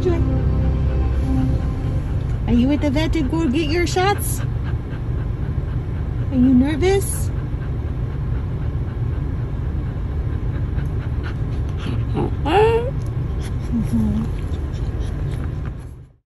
Are you at the vet to go get your shots? Are you nervous? Mm-hmm.